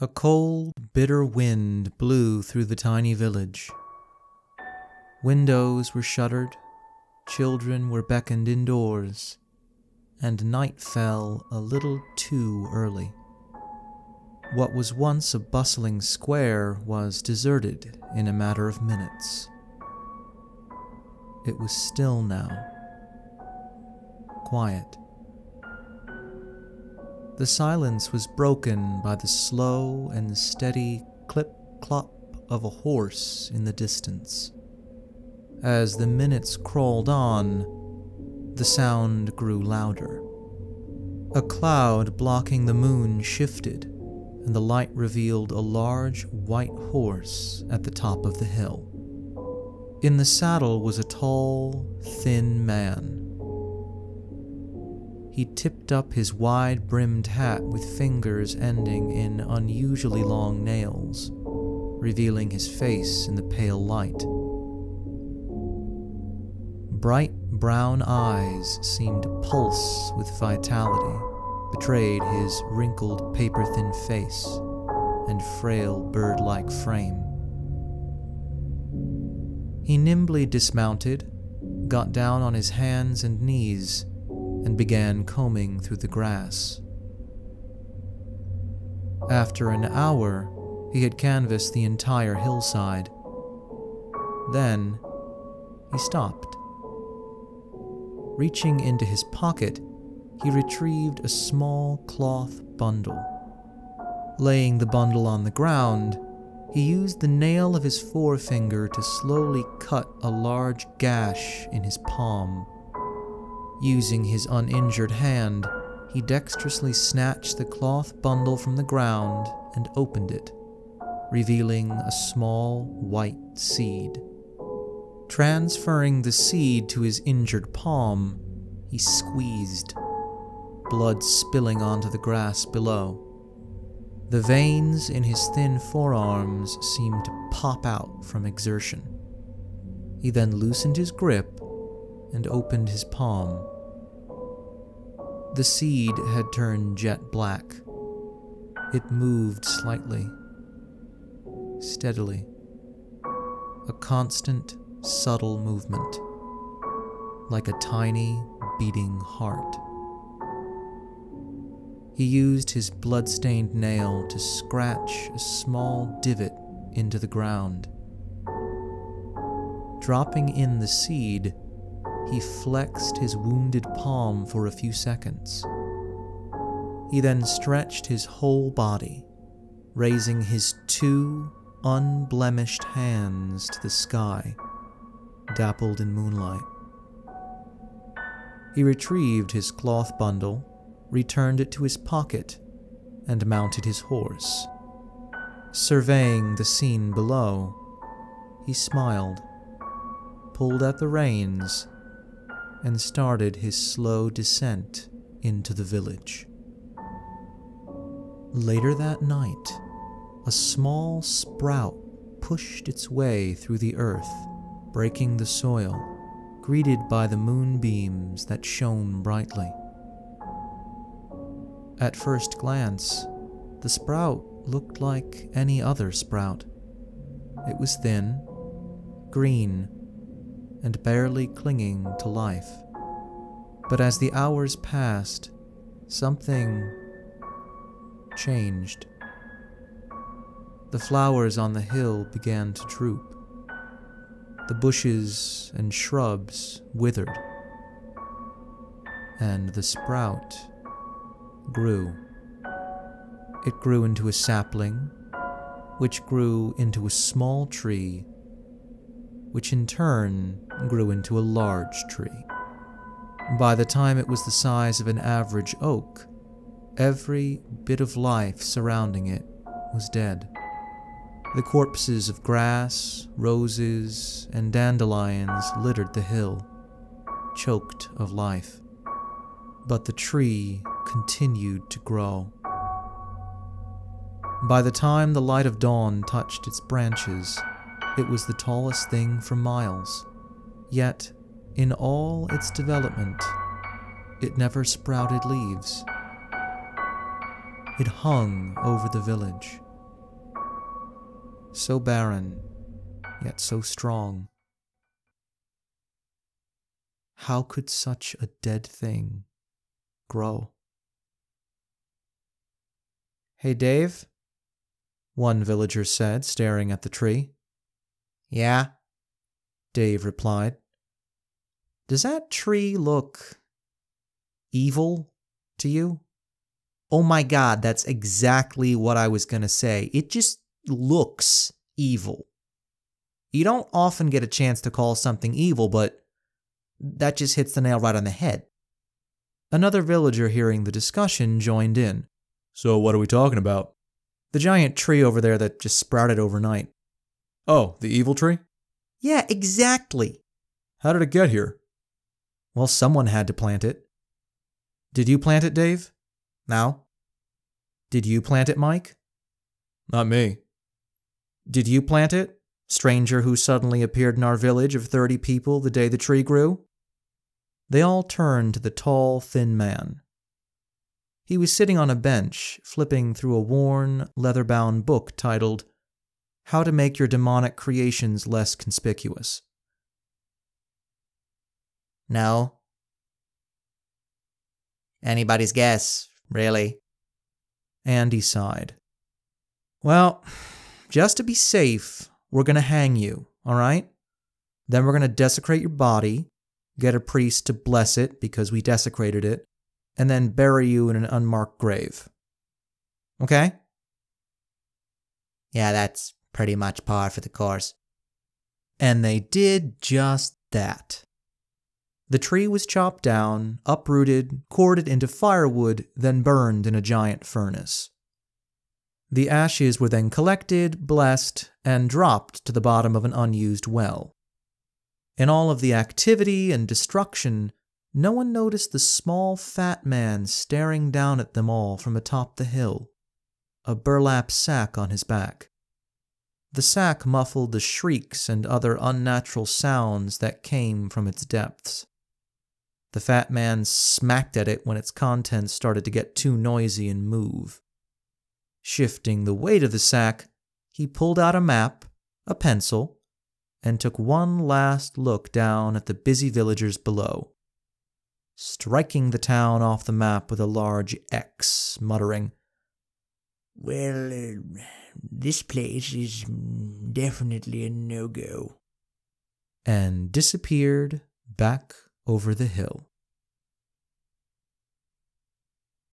A cold, bitter wind blew through the tiny village. Windows were shuttered, children were beckoned indoors, and night fell a little too early. What was once a bustling square was deserted in a matter of minutes. It was still now. Quiet. The silence was broken by the slow and steady clip clop of a horse in the distance. As the minutes crawled on, the sound grew louder. A cloud blocking the moon shifted, and the light revealed a large white horse at the top of the hill. In the saddle was a tall, thin man he tipped up his wide brimmed hat with fingers ending in unusually long nails, revealing his face in the pale light. Bright brown eyes seemed to pulse with vitality, betrayed his wrinkled, paper thin face and frail bird like frame. He nimbly dismounted, got down on his hands and knees, and began combing through the grass. After an hour, he had canvassed the entire hillside. Then, he stopped. Reaching into his pocket, he retrieved a small cloth bundle. Laying the bundle on the ground, he used the nail of his forefinger to slowly cut a large gash in his palm. Using his uninjured hand, he dexterously snatched the cloth bundle from the ground and opened it, revealing a small white seed. Transferring the seed to his injured palm, he squeezed, blood spilling onto the grass below. The veins in his thin forearms seemed to pop out from exertion. He then loosened his grip and opened his palm. The seed had turned jet black. It moved slightly, steadily, a constant, subtle movement, like a tiny, beating heart. He used his blood-stained nail to scratch a small divot into the ground. Dropping in the seed, he flexed his wounded palm for a few seconds. He then stretched his whole body, raising his two unblemished hands to the sky, dappled in moonlight. He retrieved his cloth bundle, returned it to his pocket, and mounted his horse. Surveying the scene below, he smiled, pulled at the reins, and started his slow descent into the village. Later that night, a small sprout pushed its way through the earth, breaking the soil, greeted by the moonbeams that shone brightly. At first glance, the sprout looked like any other sprout. It was thin, green, and barely clinging to life. But as the hours passed, something changed. The flowers on the hill began to droop. The bushes and shrubs withered. And the sprout grew. It grew into a sapling, which grew into a small tree which in turn grew into a large tree. By the time it was the size of an average oak, every bit of life surrounding it was dead. The corpses of grass, roses, and dandelions littered the hill, choked of life. But the tree continued to grow. By the time the light of dawn touched its branches, it was the tallest thing for miles. Yet, in all its development, it never sprouted leaves. It hung over the village, so barren, yet so strong. How could such a dead thing grow? Hey, Dave, one villager said, staring at the tree. Yeah, Dave replied. Does that tree look evil to you? Oh my god, that's exactly what I was going to say. It just looks evil. You don't often get a chance to call something evil, but that just hits the nail right on the head. Another villager hearing the discussion joined in. So, what are we talking about? The giant tree over there that just sprouted overnight. Oh, the evil tree? Yeah, exactly. How did it get here? Well, someone had to plant it. Did you plant it, Dave? No. Did you plant it, Mike? Not me. Did you plant it, stranger who suddenly appeared in our village of 30 people the day the tree grew? They all turned to the tall, thin man. He was sitting on a bench, flipping through a worn, leather bound book titled How to Make Your Demonic Creations Less Conspicuous. No. Anybody's guess, really. Andy sighed. Well, just to be safe, we're going to hang you, all right? Then we're going to desecrate your body, get a priest to bless it because we desecrated it, and then bury you in an unmarked grave. Okay? Yeah, that's pretty much par for the course. And they did just that. The tree was chopped down, uprooted, corded into firewood, then burned in a giant furnace. The ashes were then collected, blessed, and dropped to the bottom of an unused well. In all of the activity and destruction, no one noticed the small fat man staring down at them all from atop the hill, a burlap sack on his back. The sack muffled the shrieks and other unnatural sounds that came from its depths. The fat man smacked at it when its contents started to get too noisy and move. Shifting the weight of the sack, he pulled out a map, a pencil, and took one last look down at the busy villagers below, striking the town off the map with a large X, muttering, Well, uh, this place is definitely a no go. And disappeared back over the hill.